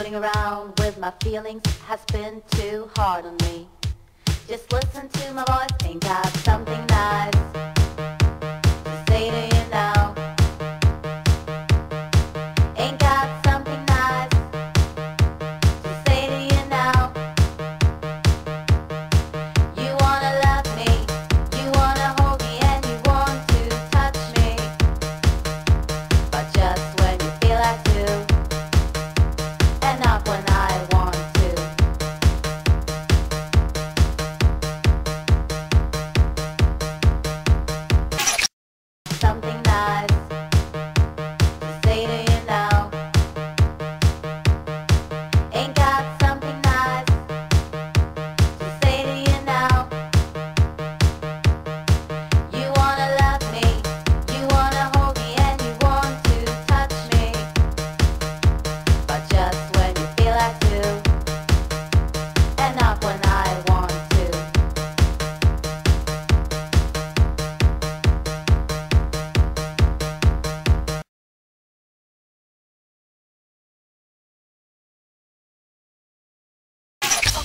Fooling around with my feelings has been too hard on me. Just listen to my voice, ain't got something that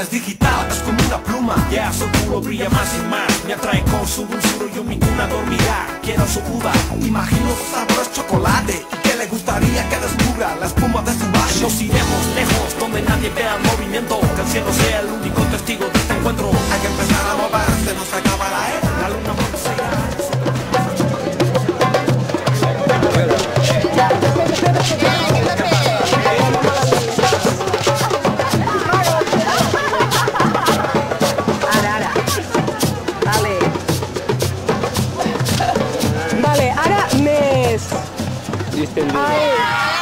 es digital, es como una pluma Ya su culo brilla más y más Me atrae con su dulzura y mi cuna dormirá Quiero su uva, imagino su sabor chocolate que le gustaría que descubra la espuma de su baño Nos iremos lejos donde nadie vea el movimiento Que el cielo sea de